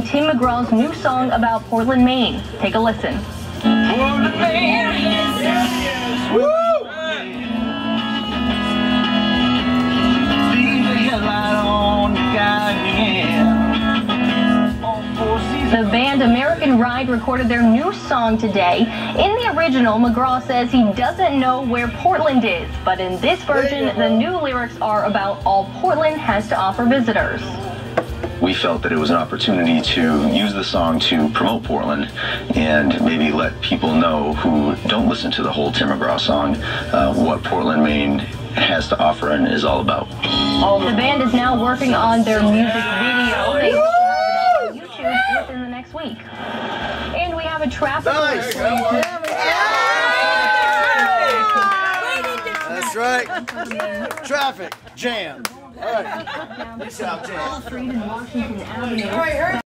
Tim McGraw's new song about Portland, Maine. Take a listen. Portland, Maine. Woo! Leave the headlight. The band American Ride recorded their new song today. In the original, McGraw says he doesn't know where Portland is, but in this version, the new lyrics are about all Portland has to offer visitors. We felt that it was an opportunity to use the song to promote Portland and maybe let people know who don't listen to the whole Tim McGraw song uh, what Portland, Maine has to offer and is all about. The band is now working on their music video. They hope to have it on YouTube within the next week. And we have a traffic Nice. That's right. Traffic jam. All right. Peace out, jam. Street in Washington Avenue.